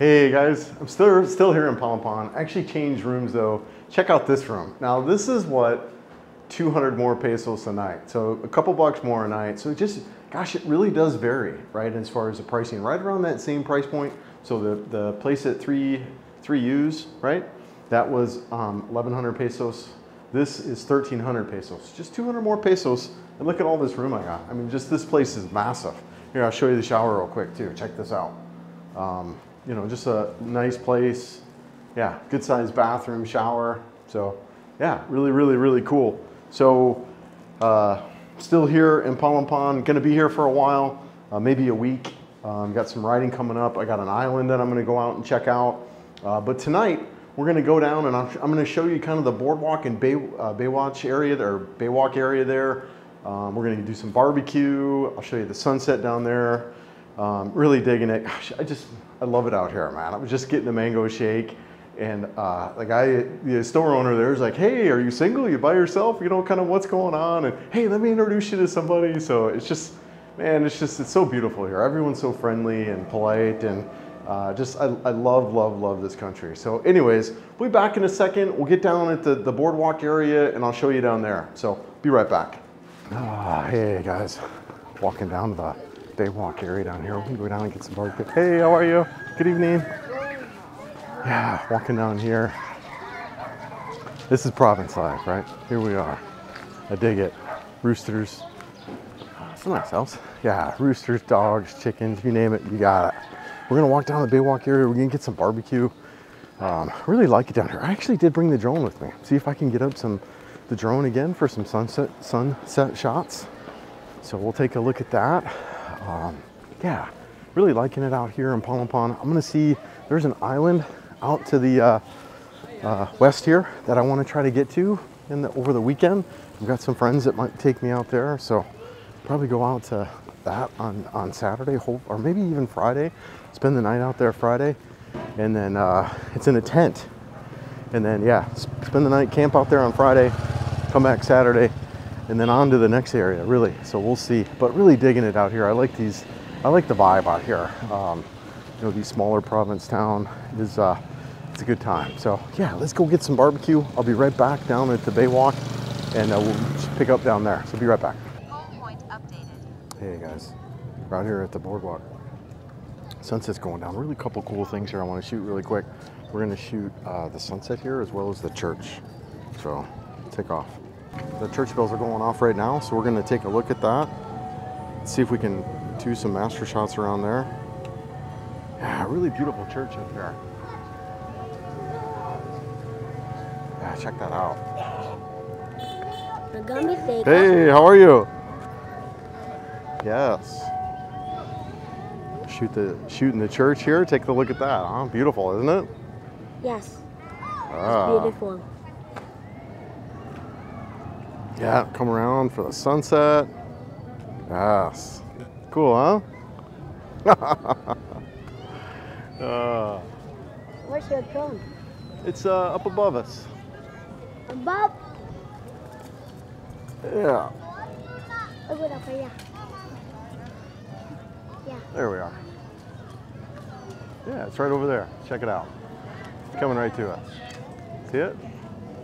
Hey guys, I'm still still here in Palompon. I actually changed rooms though. Check out this room. Now this is what 200 more pesos a night. So a couple bucks more a night. So just, gosh, it really does vary, right? As far as the pricing, right around that same price point. So the, the place at three, three U's, right? That was um, 1100 pesos. This is 1300 pesos. Just 200 more pesos. And look at all this room I got. I mean, just this place is massive. Here, I'll show you the shower real quick too. Check this out. Um, you know, just a nice place. Yeah, good sized bathroom, shower. So yeah, really, really, really cool. So uh, still here in Palompon, gonna be here for a while, uh, maybe a week. Um, got some riding coming up. I got an island that I'm gonna go out and check out. Uh, but tonight, we're gonna go down and I'm, I'm, gonna show you kind of the boardwalk and Bay, uh, Baywatch area, or Baywalk area there. Um, we're gonna do some barbecue. I'll show you the sunset down there. Um, really digging it. Gosh, I just, I love it out here, man. I was just getting a mango shake. And uh, the guy, the store owner there is like, hey, are you single? You by yourself? You know, kind of what's going on? And hey, let me introduce you to somebody. So it's just, man, it's just, it's so beautiful here. Everyone's so friendly and polite and uh, just, I, I love, love, love this country. So anyways, we'll be back in a second. We'll get down at the, the boardwalk area and I'll show you down there. So be right back. Ah, hey guys, walking down the Baywalk area down here. We can go down and get some barbecue. Hey, how are you? Good evening. Yeah, walking down here. This is province life, right? Here we are. I dig it. Roosters. It's a nice house. Yeah, roosters, dogs, chickens, you name it, you got it. We're gonna walk down the Baywalk area. We're gonna get some barbecue. Um, really like it down here. I actually did bring the drone with me. See if I can get up some the drone again for some sunset sunset shots. So we'll take a look at that. Um, yeah, really liking it out here in Palompon. I'm gonna see there's an island out to the uh, uh, west here that I want to try to get to in the, over the weekend. I've got some friends that might take me out there, so probably go out to that on, on Saturday, or maybe even Friday. Spend the night out there Friday, and then uh, it's in a tent. And then yeah, spend the night, camp out there on Friday, come back Saturday, and then on to the next area. Really, so we'll see. But really digging it out here. I like these. I like the vibe out here. Um, you know, these smaller province town is uh, it's a good time. So yeah, let's go get some barbecue. I'll be right back down at the Baywalk and uh, we'll pick up down there. So be right back. Hey guys, we're out here at the boardwalk. Sunset's going down. Really a couple cool things here I want to shoot really quick. We're gonna shoot uh, the sunset here as well as the church. So take off. The church bells are going off right now, so we're gonna take a look at that. See if we can do some master shots around there. Yeah, really beautiful church up here. Yeah, check that out. Hey, how are you? Yes. Shoot the shooting the church here. Take a look at that. Huh? Beautiful, isn't it? Yes. Ah. It's beautiful. Yeah, come around for the sunset. Yes. Cool, huh? uh, Where's your drone? it's uh, up above us. Above. Yeah. Ay, wala pa yeah. Yeah. There we are. Yeah, it's right over there. Check it out. It's coming right to us. See it?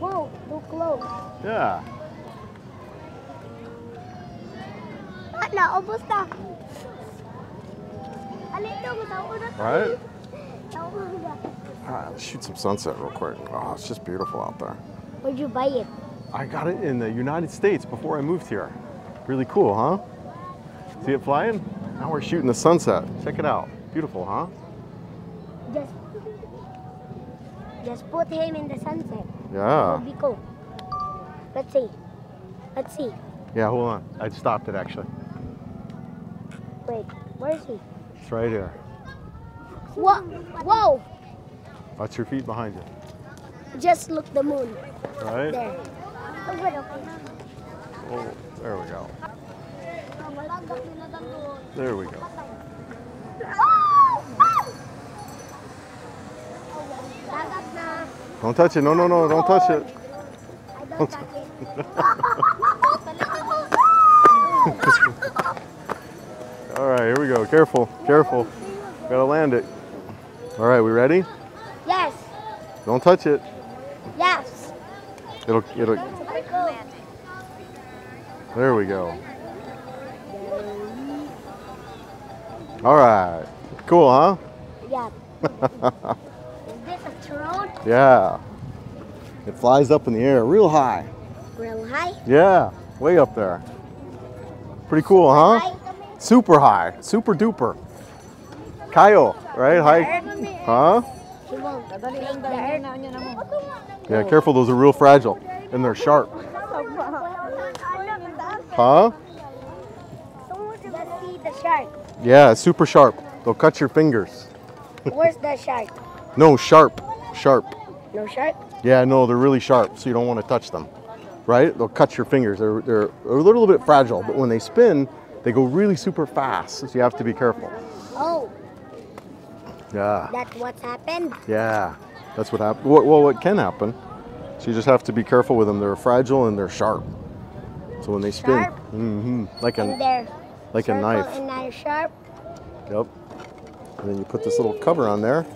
Whoa, too close. Yeah. Ah, naubos na. Alito, na Right? Right, let's shoot some sunset real quick. Oh, it's just beautiful out there. Where'd you buy it? I got it in the United States before I moved here. Really cool, huh? See it flying? Now we're shooting the sunset. Check it out. Beautiful, huh? Just, just put him in the sunset. Yeah. It'll be cool. Let's see. Let's see. Yeah, hold on. I stopped it actually. Wait, where is he? It's right here. Whoa! Whoa! Watch your feet behind you. Just look the moon. Right? There. Oh, oh, there we go. There we go. Don't touch it. No, no, no. Don't touch it. I don't touch it. Right, here we go. Careful, careful. Gotta land it. All right, we ready? Yes. Don't touch it. Yes. It'll, it'll, there we go. All right. Cool, huh? Yeah. Is this a throne? Yeah. It flies up in the air real high. Real high? Yeah, way up there. Pretty cool, huh? High? Super high, super duper. Kyle, right? High. Huh? He won't break the earth. Yeah, careful, those are real fragile and they're sharp. Huh? Let's see the shark. Yeah, super sharp. They'll cut your fingers. Where's the shark? No, sharp, sharp. No shark? Yeah, no, they're really sharp, so you don't want to touch them. Right? They'll cut your fingers. They're, they're a little bit fragile, but when they spin, they go really super fast, so you have to be careful. Oh, Yeah, that's what's happened. yeah, that's what happened. Well, well, what can happen? So you just have to be careful with them. They're fragile and they're sharp. So when they spin, Sharp? hmm like And a like a knife. and they're sharp. Yep. And then you put this little cover on there,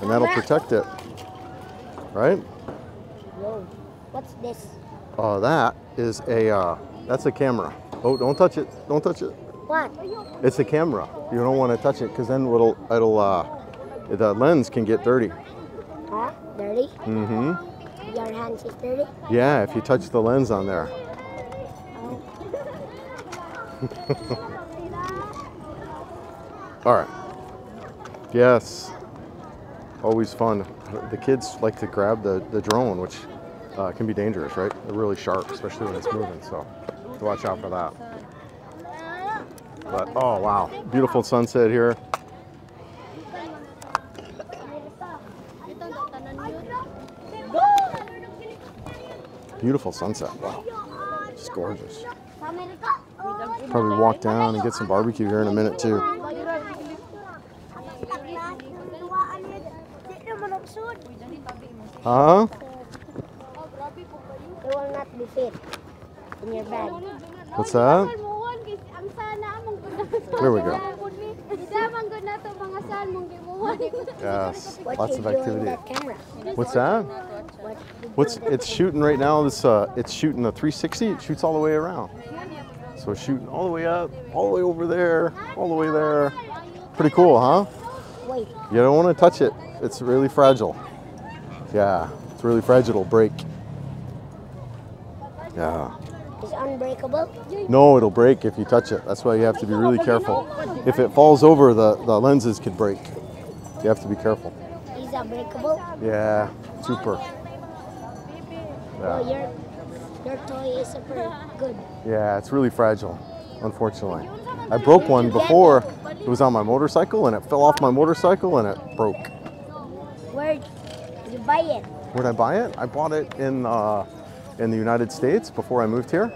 and that'll protect it. Right? Whoa. What's this? Oh, that is a uh, that's a camera. Oh, don't touch it! Don't touch it! What? It's a camera. You don't want to touch it because then it'll it'll uh, the lens can get dirty. Huh? Dirty? Mm-hmm. Your hands is dirty? Yeah, if you touch the lens on there. All right. Yes. Always fun. The kids like to grab the, the drone, which uh, can be dangerous, right? They're really sharp, especially when it's moving. So watch out for that. But oh wow, beautiful sunset here. Beautiful sunset. Wow, it's gorgeous. Probably walk down and get some barbecue here in a minute too. Huh? It will not be fit in your bag. What's that? There we go. Yes, lots of activity. What's that? What's it's shooting right now? This uh, it's shooting a 360. It shoots all the way around. So it's shooting all the way up, all the way over there, all the way there. Pretty cool, huh? You don't want to touch it. It's really fragile. Yeah, it's really fragile. It'll break. Yeah. It's unbreakable. No, it'll break if you touch it. That's why you have to be really careful. If it falls over, the, the lenses can break. You have to be careful. Is unbreakable. Yeah, super. Oh, Yeah, your your toy is super good. yeah it's really fragile, unfortunately. I broke one before. It was on my motorcycle and it fell off my motorcycle and it broke. Where did you buy it? Where'd I buy it? I bought it in uh, in the United States before I moved here.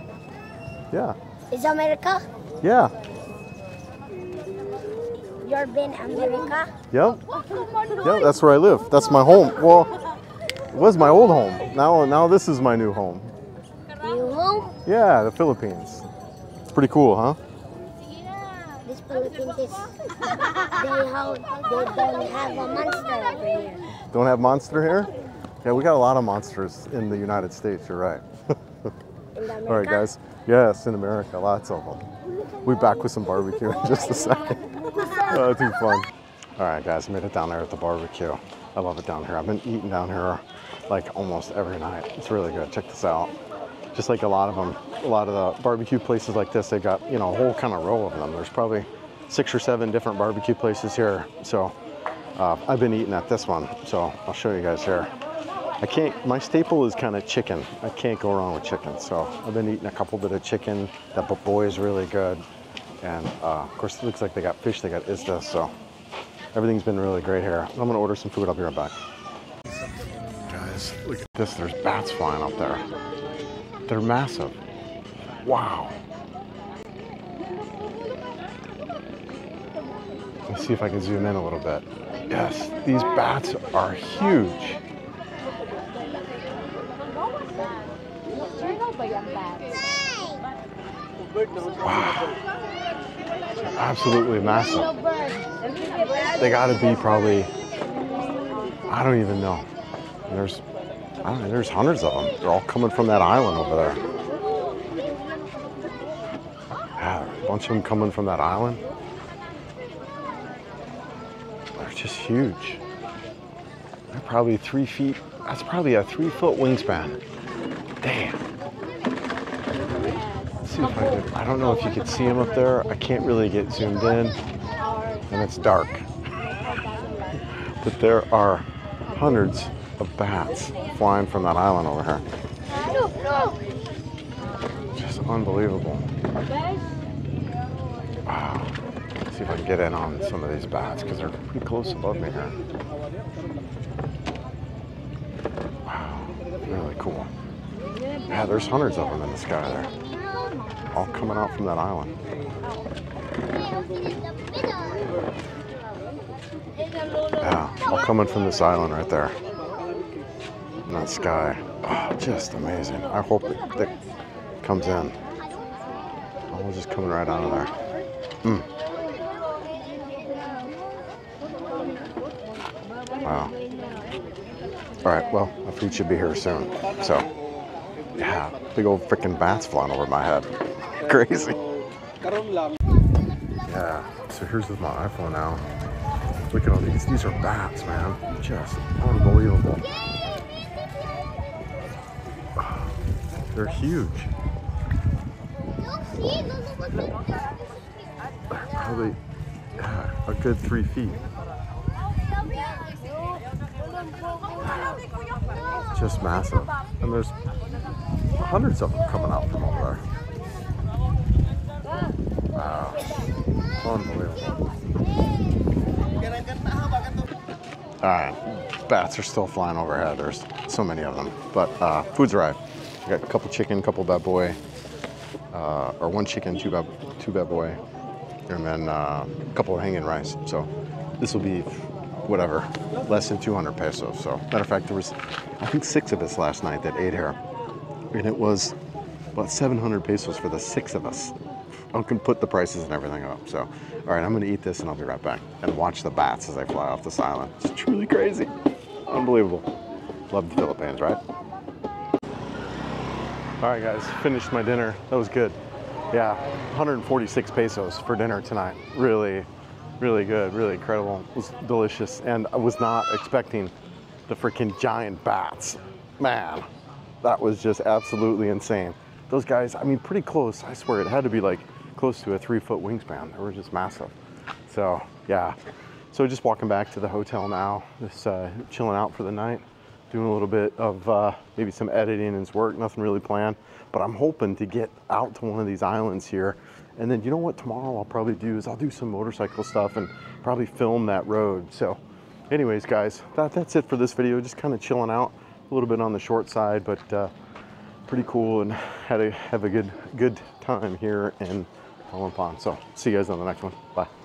Yeah, Is America? yeah, You're been America? yep, yep. That's where I live. That's my home. Well, it was my old home. Now, now this is my new home. New home? Yeah, the Philippines. It's pretty cool, huh? This Philippines is they how they don't have a monster over here. Don't have monster here? Yeah, we got a lot of monsters in the United States. You're right. In. All right, guys. Yes, in America, lots of them. We'll be back with some barbecue in just a second. Oh, too fun. All right, guys, made it down there at the barbecue. I love it down here. I've been eating down here like almost every night. It's really good. Check this out. Just like a lot of them, a lot of the barbecue places like this, they got you know a whole kind of row of them. There's probably six or seven different barbecue places here. So uh, I've been eating at this one. So I'll show you guys here. I can't, my staple is kind of chicken. I can't go wrong with chicken. So I've been eating a couple bit of chicken. That boy is really good. And uh, of course, it looks like they got fish, they got Isda. So everything's been really great here. I'm gonna order some food. I'll be right back. Guys, look at this. There's bats flying up there. They're massive. Wow. Let's see if I can zoom in a little bit. Yes, these bats are huge. Absolutely massive. They gotta be probably I don't even know. There's, I don't know, there's hundreds of them. They're all coming from that island over there. Yeah, a bunch of them coming from that island. They're just huge. They're probably three feet. That's probably a three foot wingspan. Damn. See if I can. I don't know if you could see them up there. I can't really get zoomed in, and it's dark. But there are hundreds of bats flying from that island over here. Just unbelievable. Wow. Let's see if I can get in on some of these bats because they're pretty close above me here. Wow. Really cool. Yeah, there's hundreds of them in the sky there. All coming out from that island. Yeah, all coming from this island right there. In that sky. Oh, just amazing. I hope it, comes in. All just coming right out of there. Mm. Wow. All right, well, my food should be here soon. So, yeah, big old freaking bats flying over my head. Crazy. Yeah, so here's with my iPhone now. Look at all these. These are bats, man. Just unbelievable. They're huge. Probably yeah, a good three feet. Just massive. And there's hundreds of them coming out from over there. Wow. Unbelievable. All right, bats are still flying overhead. There's so many of them, but uh, food's arrived. I got a couple chicken, couple baboy, uh, or one chicken, two bad, two baboy, and then uh, a couple of hanging rice. So this will be whatever, less than 200 pesos. So matter of fact, there was I think six of us last night that ate here, and it was about 700 pesos for the six of us. I can put the prices and everything up. So, all right, I'm gonna eat this and I'll be right back and watch the bats as they fly off this island. It's truly crazy, unbelievable. Love the Philippines, right? All right, guys, finished my dinner. That was good. Yeah, 146 pesos for dinner tonight. Really, really good, really incredible. It was delicious, and I was not expecting the freaking giant bats. Man, that was just absolutely insane. Those guys, I mean, pretty close. I swear it had to be like close to a three foot wingspan. They were just massive. So, yeah. So, just walking back to the hotel now, just uh, chilling out for the night, doing a little bit of uh, maybe some editing and work, nothing really planned. But I'm hoping to get out to one of these islands here. And then, you know what, tomorrow I'll probably do is I'll do some motorcycle stuff and probably film that road. So, anyways, guys, that, that's it for this video. Just kind of chilling out a little bit on the short side, but uh, pretty cool and had a have a good good time here in Palompon. So see you guys on the next one. Bye.